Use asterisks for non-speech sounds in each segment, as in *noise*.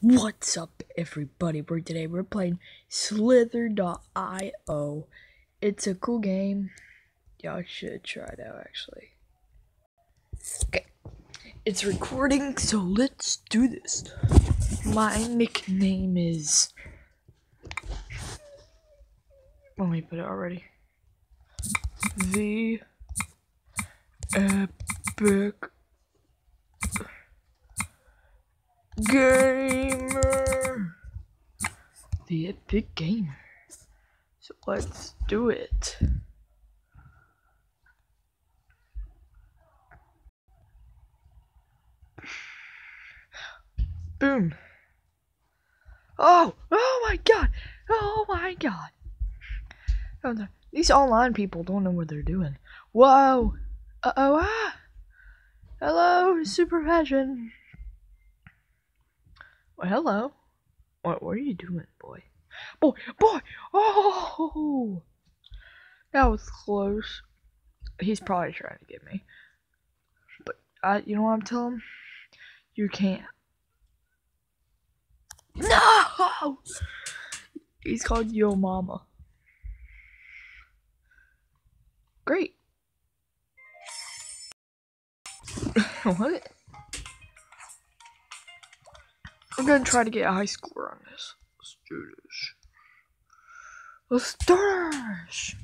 What's up, everybody? We're today we're playing Slither.io. It's a cool game. Y'all should try it out, actually. Okay, it's recording, so let's do this. My nickname is. Let me put it already. The Epic Gamer. The Epic Gamer. So let's do it. Boom. Oh, oh my god. Oh my god. Oh, no. These online people don't know what they're doing. Whoa. Uh oh. Ah. Hello, Super Passion. Well, hello. What, are you doing, boy? Boy, boy! Oh! That was close. He's probably trying to get me. But, I, you know what I'm telling him? You can't. No! He's called Yo Mama. Great. *laughs* what? I'm gonna try to get a high score on this. Let's do this. Let's do this.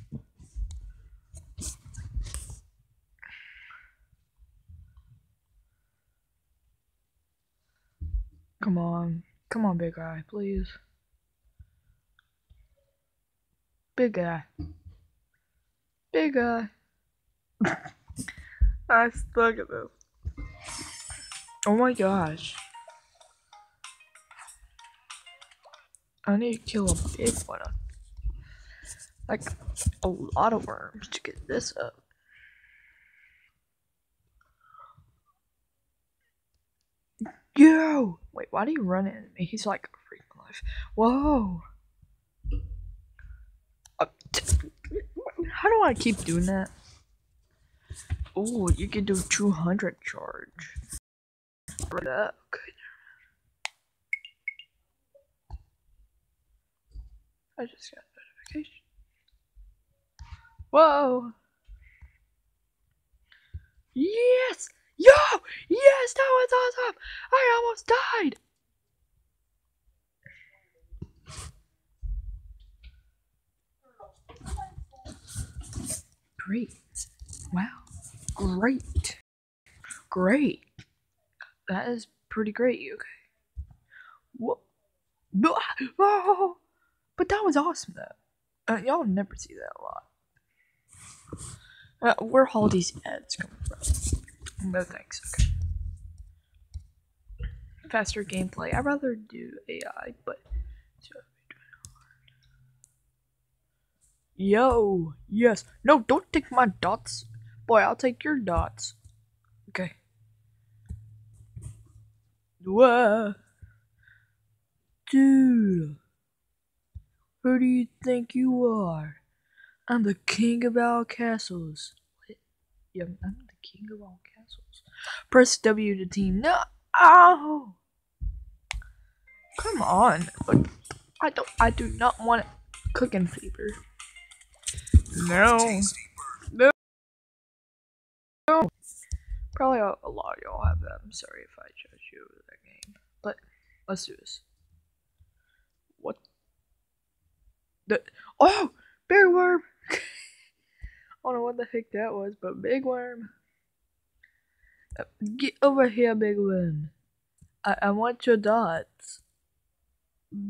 Come on. Come on, big guy, please. Big guy. Big guy. *laughs* I stuck at this. Oh my gosh. I need to kill a big one. Like a lot of worms to get this up. Yo! Wait, why do you run into me? He's like freaking life. Whoa! Uh, how do I keep doing that? Oh, you can do 200 charge. Right up. Good. I just got a notification. Whoa! Yes! Yo! Yes, that was awesome! I almost died! Great. Wow. Great. Great. That is pretty great, okay. Whoa. Oh, but that was awesome, though. Uh, y'all never see that a lot. Uh, where all these ads coming from? No thanks, okay. Faster gameplay. I'd rather do AI, but. Yo! Yes! No, don't take my dots! Boy, I'll take your dots. Okay. Whoa! Dude! Who do you think you are? I'm the king of all castles. What? Yeah, I'm the king of all castles. Press W to team. No! Ow! Come on. I don't. I do not want cooking fever. No. No. No. Probably a, a lot of y'all have that. I'm sorry if I judge you over that game. But let's do this. What? The oh, big worm. *laughs* I don't know what the heck that was, but big worm. Uh, get over here, big worm. I I want your dots.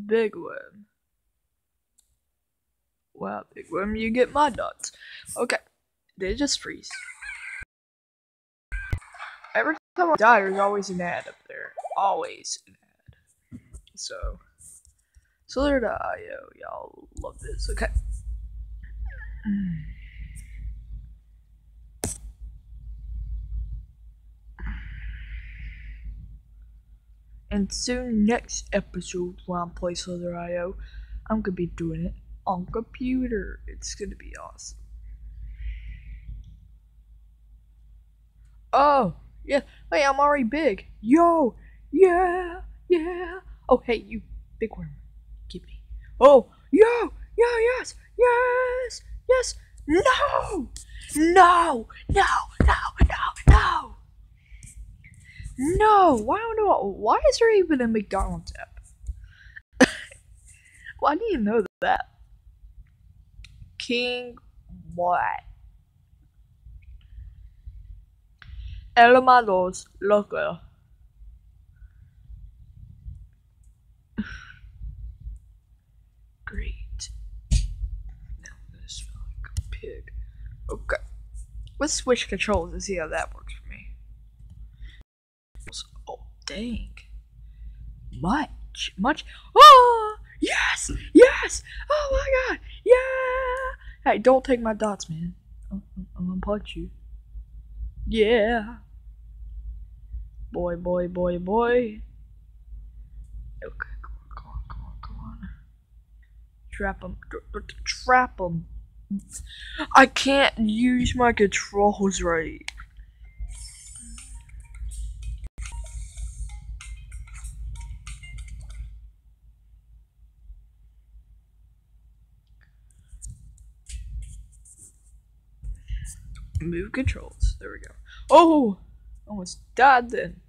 Big worm. Wow, big worm, you get my dots. Okay, they just freeze. Every time I die, there's always an ad up there. Always an ad. So, Slither.io, uh, y'all love this. Okay. And soon, next episode, when I play Slither.io, I'm gonna be doing it on computer. It's gonna be awesome. Oh, yeah. Hey, I'm already big. Yo, yeah, yeah. Oh, hey, you big worm. Oh, yeah, yeah, yes, yes, yes. No! No! No! No! No! No! No! Why don't I, Why is there even a McDonald's app? Why do you know that? King what? Hermanos loco. Great. Now I'm gonna smell like a pig. Okay. Let's switch controls and see how that works for me. Oh, dang. Much, much. Oh, yes, yes. Oh my god, yeah. Hey, don't take my dots, man. I'm, I'm gonna punch you. Yeah. Boy, boy, boy, boy. Okay, come on, come on, come on, come on. Trap him. Trap him. I can't use my controls right. Move controls. There we go. Oh! Almost died then.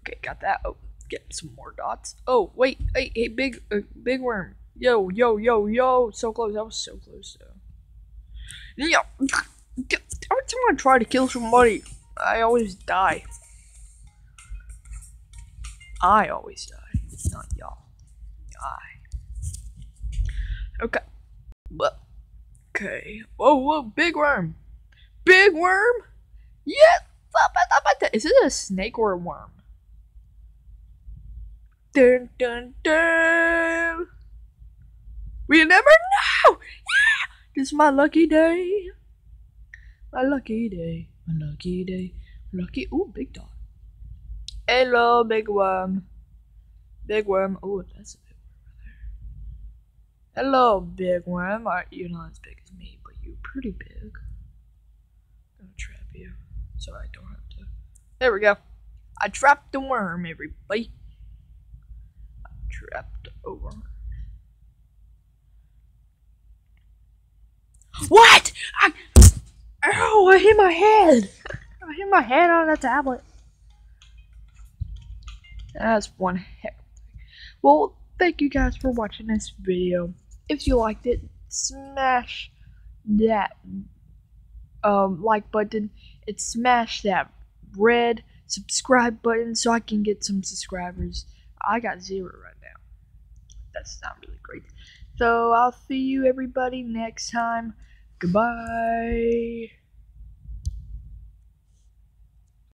Okay, got that. Oh, get some more dots. Oh, wait. Hey, hey, big, uh, big worm. Yo, yo, yo, yo. So close. That was so close, though. Yeah. Every time I try to kill somebody, I always die. I always die. Not y'all. I. Okay. Okay. Whoa, whoa, big worm. Big worm? Yes! Is it a snake or a worm? Dun dun dun! We never know! Yeah! This is my lucky day. My lucky day. My lucky day. Lucky. Ooh, big dog. Hello, big worm. Big worm. Oh, that's a big worm. Hello, big worm. You're not as big as me, but you're pretty big Don't trap you so I don't have to. There we go. I trapped the worm, everybody. I trapped a worm. What? I. Oh, I hit my head. I hit my head on the tablet. That's one heck. Well, thank you guys for watching this video. If you liked it, smash that um, like button and smash that red subscribe button so I can get some subscribers. I got zero right now. That's not really great. So I'll see you everybody next time. Goodbye.